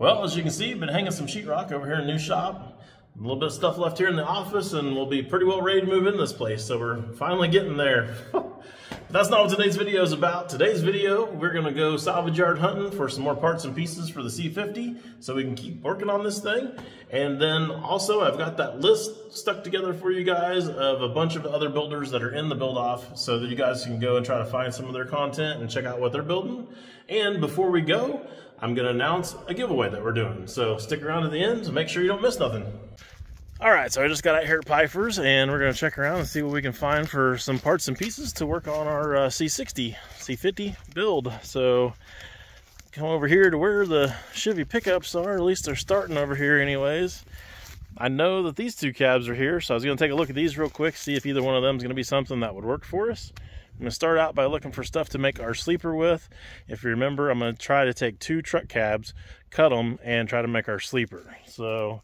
Well, as you can see, been hanging some sheetrock over here in new shop. A little bit of stuff left here in the office and we'll be pretty well ready to move in this place. So we're finally getting there. that's not what today's video is about. Today's video, we're gonna go salvage yard hunting for some more parts and pieces for the C50 so we can keep working on this thing. And then also I've got that list stuck together for you guys of a bunch of other builders that are in the build off so that you guys can go and try to find some of their content and check out what they're building. And before we go, I'm gonna announce a giveaway that we're doing. So stick around to the end to make sure you don't miss nothing. All right, so I just got out here at Piper's and we're gonna check around and see what we can find for some parts and pieces to work on our uh, C60, C50 build. So come over here to where the Chevy pickups are, at least they're starting over here anyways. I know that these two cabs are here, so I was gonna take a look at these real quick, see if either one of them is gonna be something that would work for us. I'm gonna start out by looking for stuff to make our sleeper with. If you remember, I'm gonna try to take two truck cabs, cut them, and try to make our sleeper. So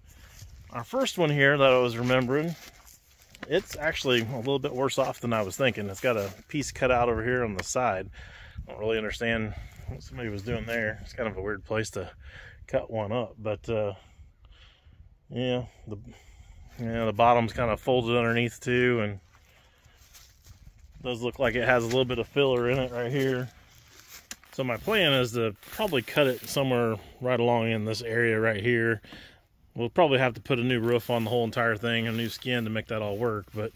our first one here that I was remembering, it's actually a little bit worse off than I was thinking. It's got a piece cut out over here on the side. I don't really understand what somebody was doing there. It's kind of a weird place to cut one up, but uh, yeah, the yeah the bottom's kind of folded underneath too, and does look like it has a little bit of filler in it right here. So my plan is to probably cut it somewhere right along in this area right here We'll probably have to put a new roof on the whole entire thing, a new skin to make that all work. But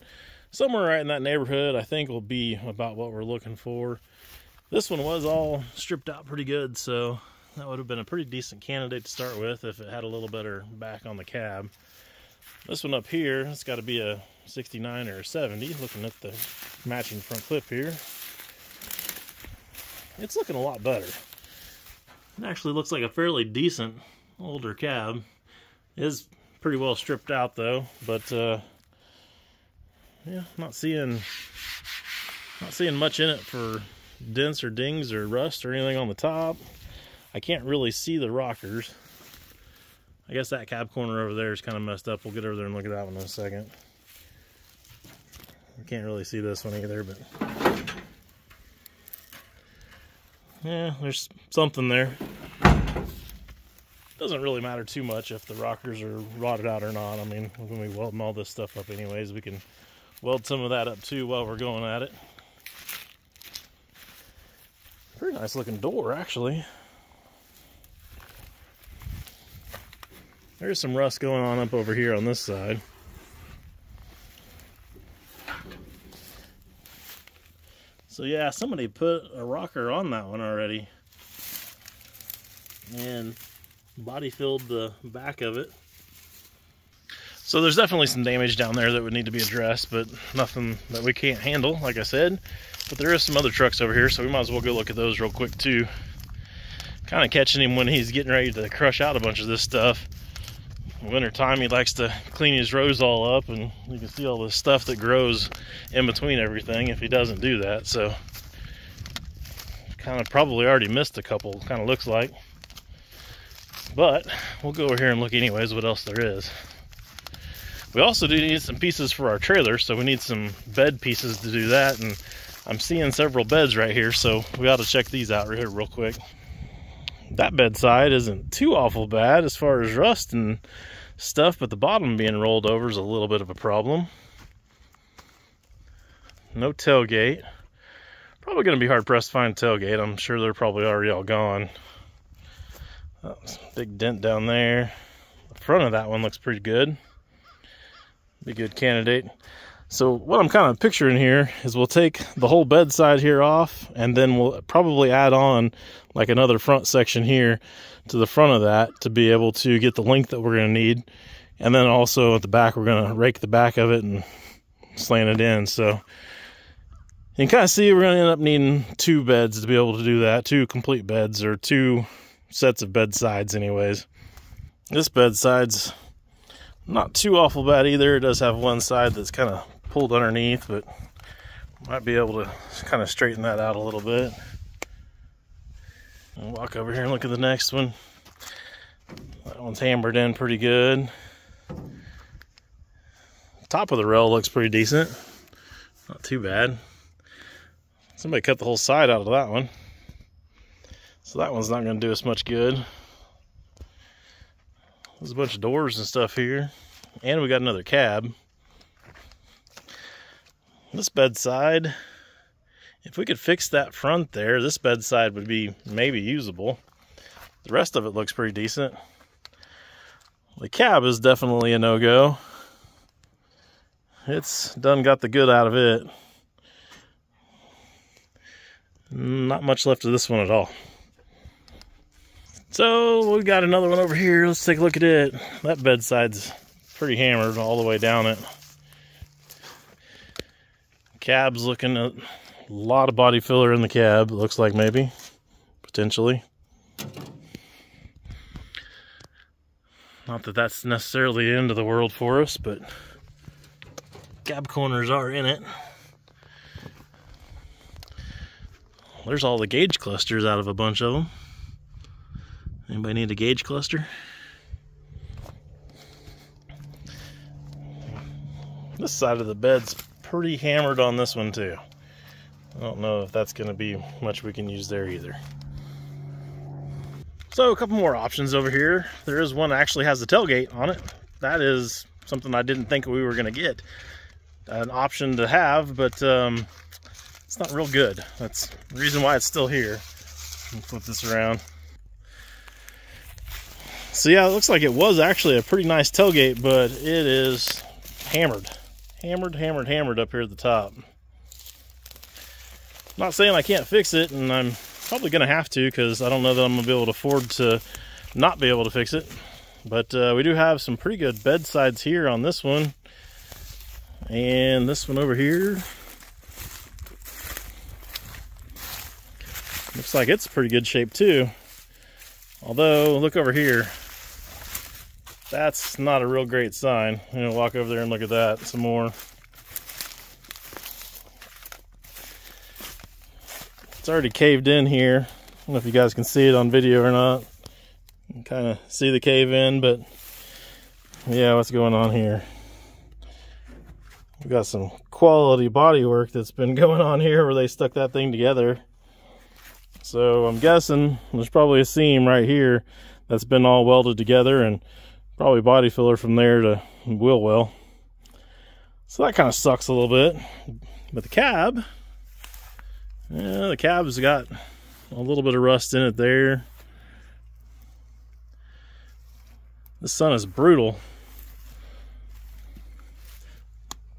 somewhere right in that neighborhood, I think will be about what we're looking for. This one was all stripped out pretty good, so that would have been a pretty decent candidate to start with if it had a little better back on the cab. This one up here, it's got to be a 69 or a 70, looking at the matching front clip here. It's looking a lot better. It actually looks like a fairly decent older cab is pretty well stripped out though, but uh, yeah, not seeing not seeing much in it for dents or dings or rust or anything on the top. I can't really see the rockers. I guess that cab corner over there is kind of messed up. We'll get over there and look at that one in a second. I can't really see this one either, but yeah, there's something there doesn't really matter too much if the rockers are rotted out or not. I mean, when we weld all this stuff up anyways, we can weld some of that up too while we're going at it. Pretty nice looking door, actually. There's some rust going on up over here on this side. So yeah, somebody put a rocker on that one already. And body filled the back of it. So there's definitely some damage down there that would need to be addressed, but nothing that we can't handle, like I said. But there is some other trucks over here, so we might as well go look at those real quick too. Kind of catching him when he's getting ready to crush out a bunch of this stuff. Winter time, he likes to clean his rows all up, and you can see all the stuff that grows in between everything if he doesn't do that. So, kind of probably already missed a couple, kind of looks like. But we'll go over here and look anyways what else there is. We also do need some pieces for our trailer, so we need some bed pieces to do that. And I'm seeing several beds right here, so we ought to check these out right here real quick. That bedside isn't too awful bad as far as rust and stuff, but the bottom being rolled over is a little bit of a problem. No tailgate. Probably going to be hard pressed to find tailgate. I'm sure they're probably already all gone. Oh, big dent down there. The front of that one looks pretty good. Be a good candidate. So what I'm kind of picturing here is we'll take the whole bedside here off and then we'll probably add on like another front section here to the front of that to be able to get the length that we're going to need. And then also at the back, we're going to rake the back of it and slant it in. So you can kind of see we're going to end up needing two beds to be able to do that, two complete beds or two sets of bed sides anyways. This bed side's not too awful bad either. It does have one side that's kind of pulled underneath, but might be able to kind of straighten that out a little bit. Walk over here and look at the next one. That one's hammered in pretty good. Top of the rail looks pretty decent. Not too bad. Somebody cut the whole side out of that one. So that one's not going to do us much good. There's a bunch of doors and stuff here. And we got another cab. This bedside, if we could fix that front there, this bedside would be maybe usable. The rest of it looks pretty decent. The cab is definitely a no-go. It's done got the good out of it. Not much left of this one at all. So we've got another one over here. Let's take a look at it. That bedside's pretty hammered all the way down it. Cab's looking a lot of body filler in the cab, looks like maybe, potentially. Not that that's necessarily the end of the world for us, but cab corners are in it. There's all the gauge clusters out of a bunch of them. Anybody need a gauge cluster? This side of the bed's pretty hammered on this one too. I don't know if that's going to be much we can use there either. So a couple more options over here. There is one that actually has the tailgate on it. That is something I didn't think we were going to get. An option to have, but um, it's not real good. That's the reason why it's still here. Flip this around. So yeah, it looks like it was actually a pretty nice tailgate, but it is hammered. Hammered, hammered, hammered up here at the top. Not saying I can't fix it, and I'm probably going to have to because I don't know that I'm going to be able to afford to not be able to fix it. But uh, we do have some pretty good bedsides here on this one. And this one over here. Looks like it's pretty good shape too. Although, look over here. That's not a real great sign. Gonna walk over there and look at that some more. It's already caved in here. I don't know if you guys can see it on video or not. kind of see the cave in, but yeah, what's going on here? We've got some quality body work that's been going on here where they stuck that thing together. So I'm guessing there's probably a seam right here that's been all welded together and probably body filler from there to wheel well. So that kind of sucks a little bit. But the cab, yeah, the cab's got a little bit of rust in it there. The sun is brutal.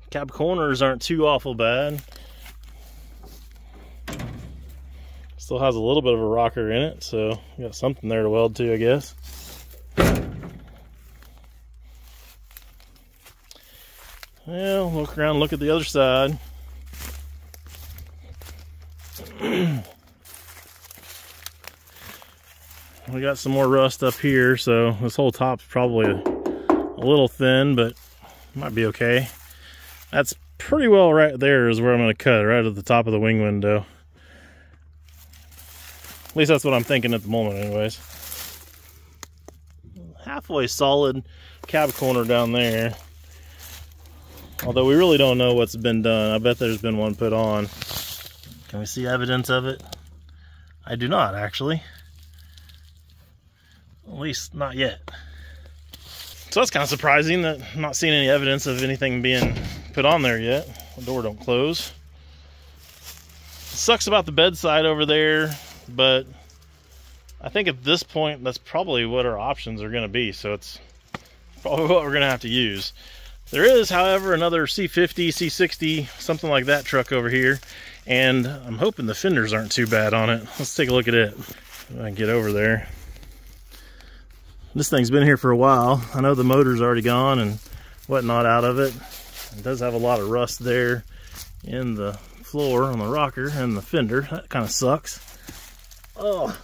Cab corners aren't too awful bad. Still has a little bit of a rocker in it, so got something there to weld to, I guess. Well, look around, look at the other side. we got some more rust up here, so this whole top's probably a, a little thin, but might be okay. That's pretty well right there is where I'm going to cut, right at the top of the wing window. At least that's what I'm thinking at the moment anyways. Halfway solid cab corner down there. Although we really don't know what's been done. I bet there's been one put on. Can we see evidence of it? I do not, actually. At least not yet. So that's kind of surprising that I'm not seeing any evidence of anything being put on there yet. The door don't close. It sucks about the bedside over there, but I think at this point, that's probably what our options are going to be. So it's probably what we're going to have to use. There is, however, another C50, C60, something like that truck over here. And I'm hoping the fenders aren't too bad on it. Let's take a look at it. I can get over there. This thing's been here for a while. I know the motor's already gone and whatnot out of it. It does have a lot of rust there in the floor on the rocker and the fender. That kind of sucks. Oh.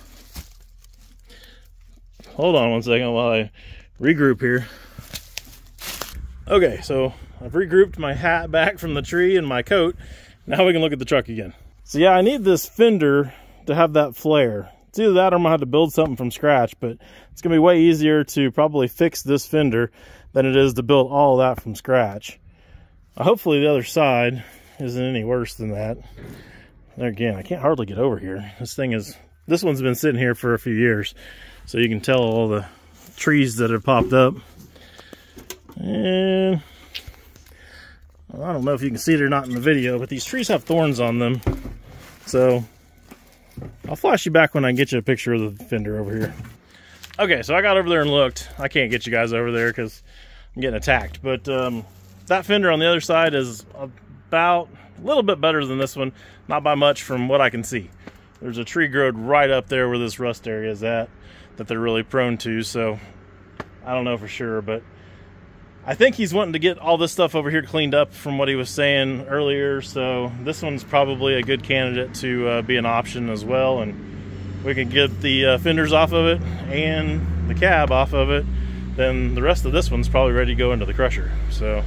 Hold on one second while I regroup here. Okay, so I've regrouped my hat back from the tree and my coat. Now we can look at the truck again. So yeah, I need this fender to have that flare. It's either that or I'm gonna have to build something from scratch, but it's gonna be way easier to probably fix this fender than it is to build all that from scratch. Uh, hopefully the other side isn't any worse than that. There again, I can't hardly get over here. This thing is, this one's been sitting here for a few years. So you can tell all the trees that have popped up. And I don't know if you can see it or not in the video, but these trees have thorns on them. So I'll flash you back when I get you a picture of the fender over here. Okay, so I got over there and looked. I can't get you guys over there because I'm getting attacked. But um, that fender on the other side is about a little bit better than this one. Not by much from what I can see. There's a tree growed right up there where this rust area is at that they're really prone to. So I don't know for sure, but I think he's wanting to get all this stuff over here cleaned up from what he was saying earlier. So this one's probably a good candidate to uh, be an option as well. And we can get the uh, fenders off of it and the cab off of it. Then the rest of this one's probably ready to go into the crusher. So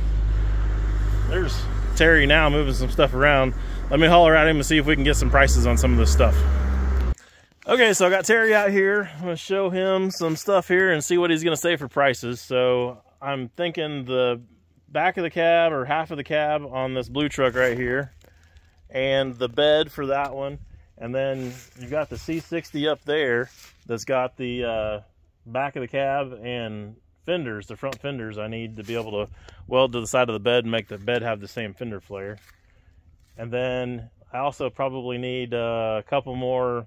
there's Terry now moving some stuff around. Let me holler at him and see if we can get some prices on some of this stuff. Okay, so I got Terry out here. I'm gonna show him some stuff here and see what he's gonna say for prices. So I'm thinking the back of the cab or half of the cab on this blue truck right here and the bed for that one. And then you've got the C60 up there that's got the uh, back of the cab and fenders, the front fenders I need to be able to weld to the side of the bed and make the bed have the same fender flare. And then I also probably need uh, a couple more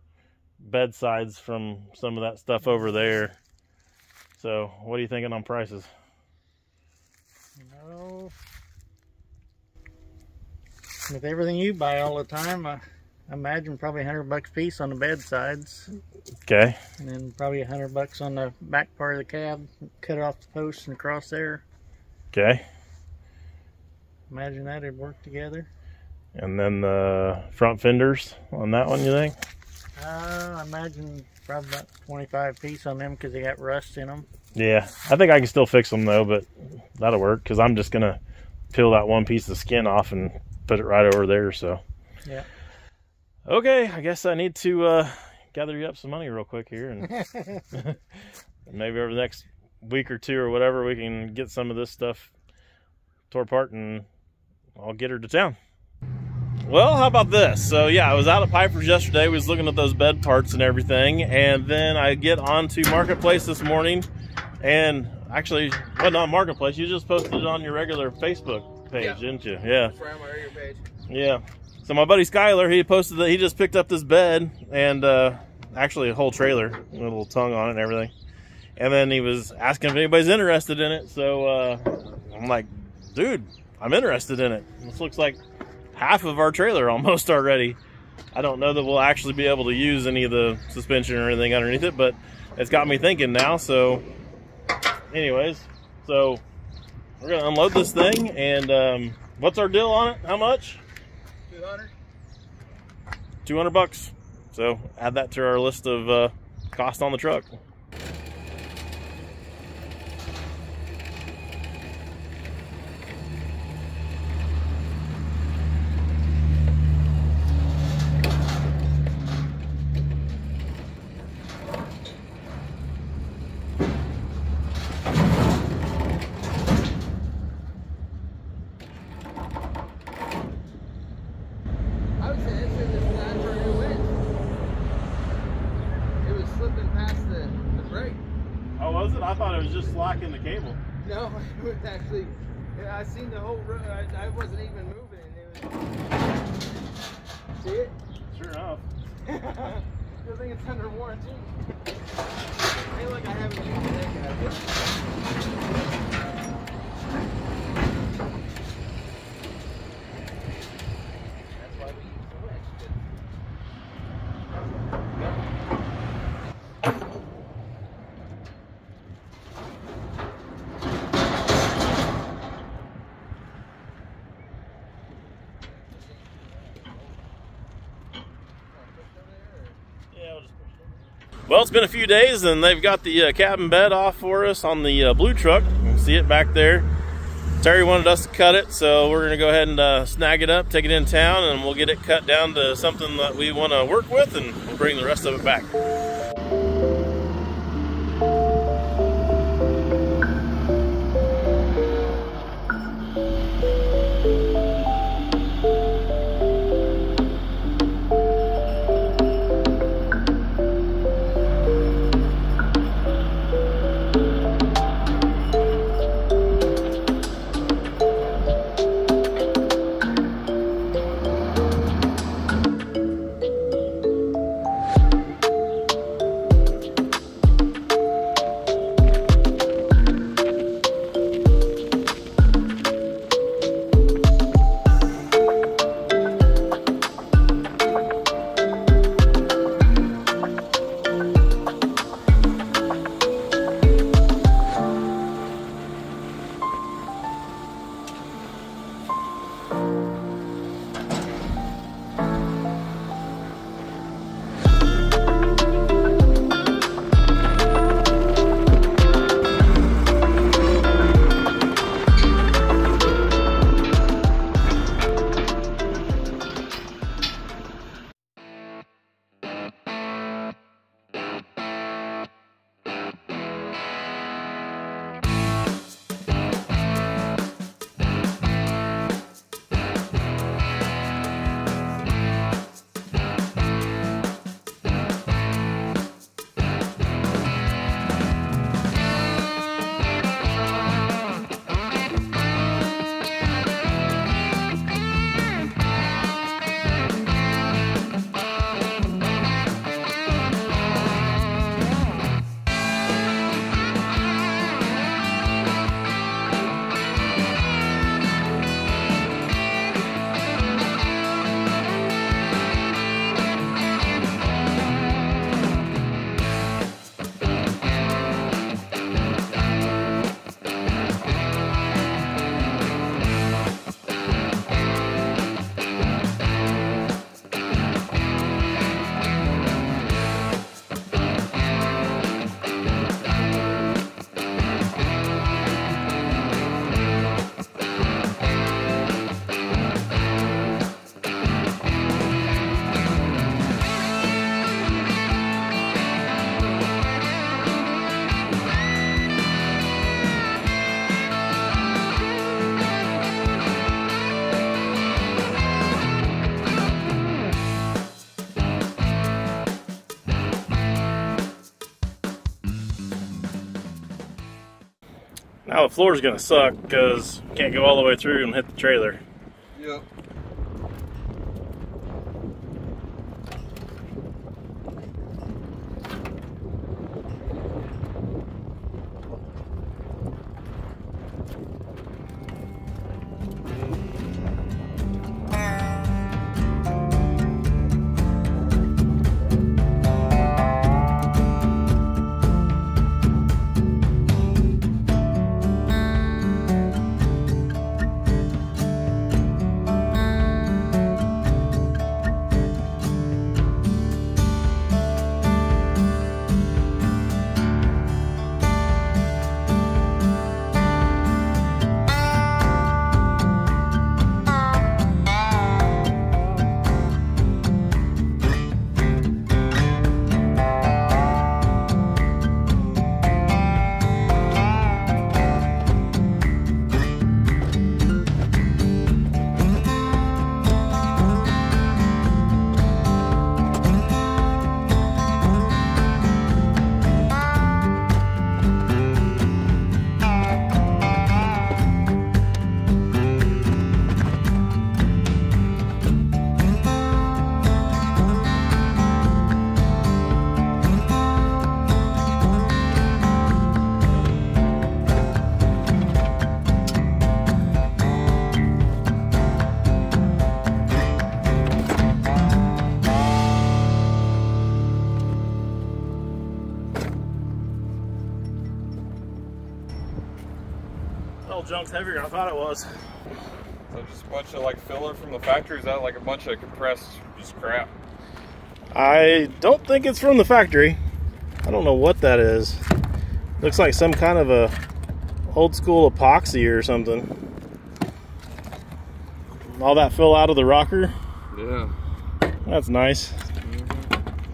bed sides from some of that stuff over there. So what are you thinking on prices? With everything you buy all the time, I imagine probably 100 bucks a piece on the bed sides. Okay. And then probably 100 bucks on the back part of the cab, cut off the posts and across there. Okay. Imagine that'd work together. And then the front fenders on that one, you think? Uh, I imagine probably about 25 piece on them because they got rust in them. Yeah, I think I can still fix them though, but that'll work because I'm just gonna peel that one piece of skin off and put it right over there. So yeah. Okay, I guess I need to uh, gather you up some money real quick here, and maybe over the next week or two or whatever, we can get some of this stuff tore apart, and I'll get her to town. Well, how about this? So yeah, I was out at Piper's yesterday. We was looking at those bed parts and everything, and then I get onto Marketplace this morning and actually, well, not Marketplace. You just posted it on your regular Facebook page, yeah. didn't you? Yeah. Yeah. So my buddy Skyler, he posted that he just picked up this bed and uh, actually a whole trailer, with a little tongue on it and everything. And then he was asking if anybody's interested in it. So uh, I'm like, dude, I'm interested in it. This looks like half of our trailer almost already. I don't know that we'll actually be able to use any of the suspension or anything underneath it, but it's got me thinking now. So anyways, so we're gonna unload this thing, and um, what's our deal on it? How much? 200. 200 bucks. So add that to our list of uh, cost on the truck. in the cable. No, it was actually, I seen the whole road, I, I wasn't even moving. It was, see it? Sure enough. Good thing it's under warranty. Hey, look, I haven't used it. Well, it's been a few days and they've got the uh, cabin bed off for us on the uh, blue truck. You can see it back there. Terry wanted us to cut it, so we're gonna go ahead and uh, snag it up, take it in town, and we'll get it cut down to something that we wanna work with and we'll bring the rest of it back. The floor's gonna suck because can't go all the way through and hit the trailer. Heavier than I thought it was. So just a bunch of like filler from the factory. Is that like a bunch of compressed just crap? I don't think it's from the factory. I don't know what that is. Looks like some kind of a old school epoxy or something. All that fill out of the rocker. Yeah. That's nice.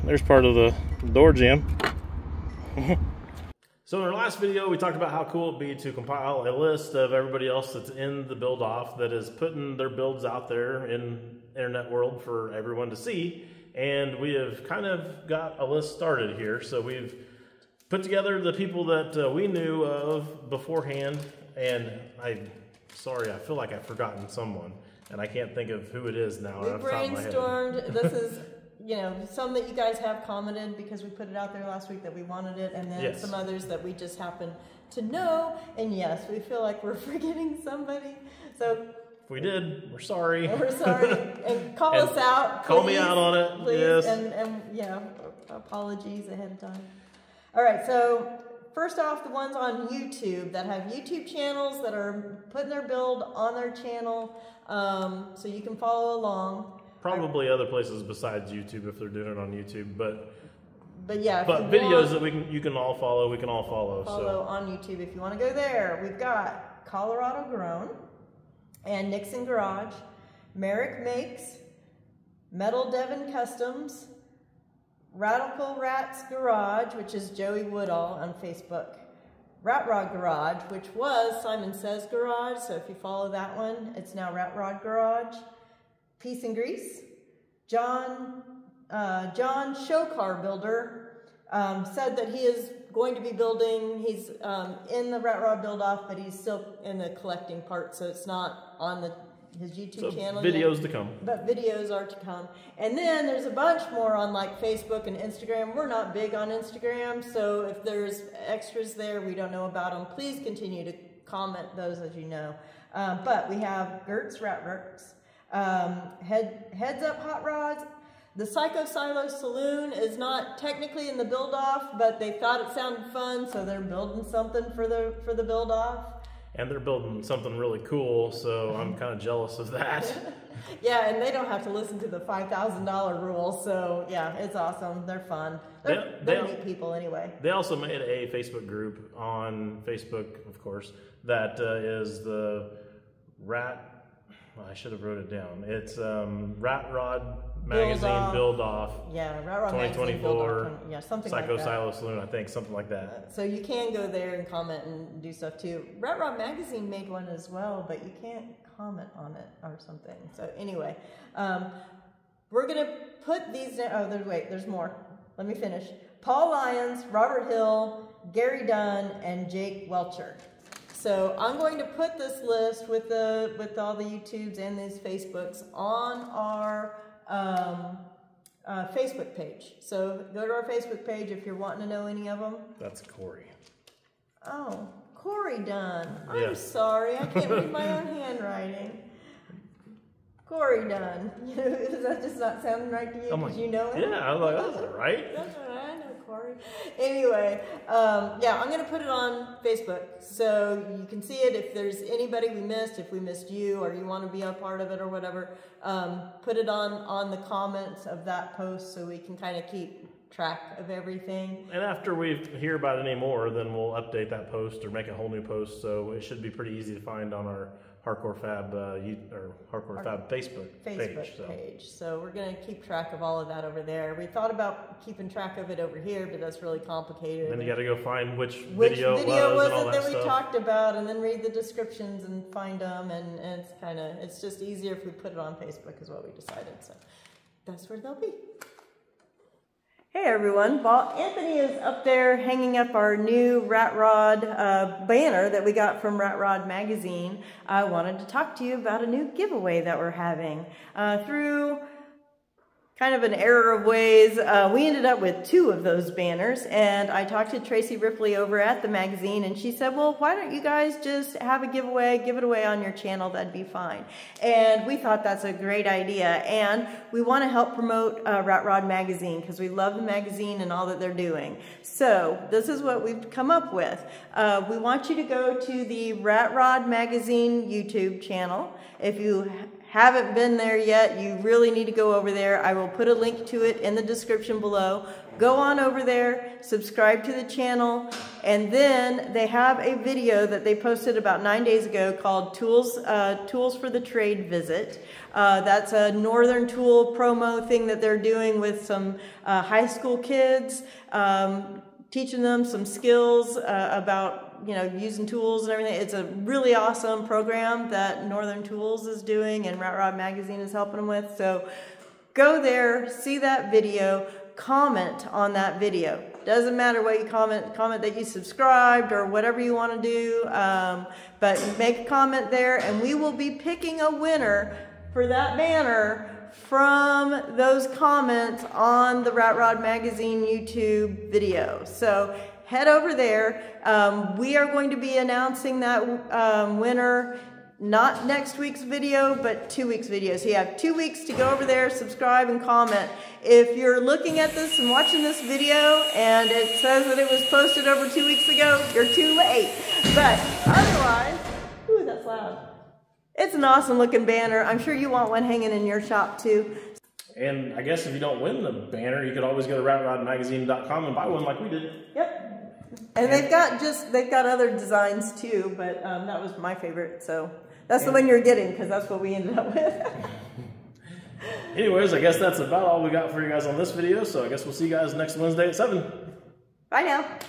There's part of the door jamb. so in our last video, we talked about how cool it'd be to compile a list of everybody else that's in the build off that is putting their builds out there in internet world for everyone to see. And we have kind of got a list started here. So we've put together the people that uh, we knew of beforehand. And I, sorry, I feel like I've forgotten someone. And I can't think of who it is now. We off the top of my head. brainstormed. this is, you know, some that you guys have commented because we put it out there last week that we wanted it, and then Yes. some others that we just happen to know. And yes, we feel like we're forgetting somebody. So If we did, we're sorry. we're sorry. and call And us out. call me out on it, Please. yes. And, and, yeah, apologies ahead of time. All right, so first off, the ones on YouTube that have YouTube channels that are putting their build on their channel um, so you can follow along. Probably other places besides YouTube if they're doing it on YouTube, but But yeah, but videos want that we can you can all follow, we can all follow. follow on YouTube if you want to go there. We've got Colorado Grown and Nixon Garage, Merrick Makes, Metal Devon Customs, Radical Rats Garage, which is Joey Woodall on Facebook. Rat Rod Garage, which was Simon Says Garage, so if you follow that one, it's now Rat Rod Garage. Peace and Grease. John uh, John Showcar Builder um, said that he is going to be building. He's um, in the Rat Rod build off, but he's still in the collecting part, so it's not on the his YouTube So channel. yet videos to come. but videos are to come. And then there's a bunch more on like Facebook and Instagram. We're not big on Instagram, so if there's extras there we don't know about them, please continue to comment those as you know. Um, but we have Gertz Rat Works, um, head, Heads Up Hot Rods. The Psycho Silo Saloon is not technically in the build off, but they thought it sounded fun, so they're building something for the for the build off. And they're building something really cool, so I'm kind of jealous of that. Yeah, and they don't have to listen to the five thousand dollar rule. So yeah, it's awesome. They're fun. They're, They- they're they- neat people anyway. They also made a Facebook group on Facebook, of course, that uh, is the Rat. Well, I should have wrote it down. It's um, Rat Rod Magazine Off. Build Off Yeah, Rat Rod Magazine Build 2024 Off, Yeah, something Psycho like that. Silo Saloon, I think, something like that. So you can go there and comment and do stuff too. Rat Rod Magazine made one as well, but you can't comment on it or something. So anyway, um, we're gonna put these. down- Oh, there's wait. There's more. Let me finish. Paul Lyons, Robert Hill, Gary Dunn, and Jake Welcher. So I'm going to put this list with the with all the YouTubes and these Facebooks on our um, uh, Facebook page. So go to our Facebook page if you're wanting to know any of them. That's Corey. Oh, Corey Dunn. I'm Yeah. sorry, I can't read my own handwriting. Corey Dunn. Is that just not sounding right to you? Because like, you know him? Yeah, I was like, that's all right. That's all right. I Corey. Anyway, um, yeah, I'm going to put it on Facebook so you can see it. If there's anybody we missed, if we missed you or you want to be a part of it or whatever, um, put it on on the comments of that post so we can kind of keep track of everything. And after we hear about any more, then we'll update that post or make a whole new post. So it should be pretty easy to find on our Hardcore Fab uh, you, or Hardcore Fab Facebook, Facebook page. So. page. So we're going to keep track of all of that over there. We thought about keeping track of it over here, but that's really complicated. Then you got to go find which, Which video, video was, was, and all it that that we talked about, and then read the descriptions and find them, and, and it's kind of it's just easier if we put it on Facebook, is what we decided. So that's where they'll be. Hey everyone, while Anthony is up there hanging up our new Rat Rod uh, banner that we got from Rat Rod Magazine, I wanted to talk to you about a new giveaway that we're having. Uh, through kind of an error of ways, uh, we ended up with two of those banners, and I talked to Tracy Ripley over at the magazine, and she said, well, why don't you guys just have a giveaway, give it away on your channel, that'd be fine. And we thought that's a great idea, and we want to help promote uh, Rat Rod Magazine, because we love the magazine and all that they're doing. So this is what we've come up with. Uh, we want you to go to the Rat Rod Magazine YouTube channel. If you haven't been there yet, you really need to go over there. I will put a link to it in the description below. Go on over there, subscribe to the channel, and then they have a video that they posted about nine days ago called Tools, uh, Tools for the Trade Visit. Uh, that's a Northern Tool promo thing that they're doing with some uh, high school kids, um, teaching them some skills uh, about you know using tools and everything. It's a really awesome program that Northern Tools is doing and Rat Rod Magazine is helping them with. So go there, see that video, comment on that video. Doesn't matter what you comment, comment that you subscribed or whatever you want to do, um, but make a comment there and we will be picking a winner for that banner from those comments on the Rat Rod Magazine YouTube video. So head over there. Um, we are going to be announcing that um, winner not next week's video, but two weeks video. So you have two weeks to go over there, subscribe, and comment. If you're looking at this and watching this video and it says that it was posted over two weeks ago, you're too late. But otherwise, ooh, that's loud. It's an awesome looking banner. I'm sure you want one hanging in your shop too. And I guess if you don't win the banner, you could always go to ratrodmagazine.com and buy one like we did. Yep. And they've got just they've got other designs too, but um, that was my favorite. So that's the one you're getting because that's what we ended up with. Anyways, I guess that's about all we got for you guys on this video. So I guess we'll see you guys next Wednesday at 7. Bye now.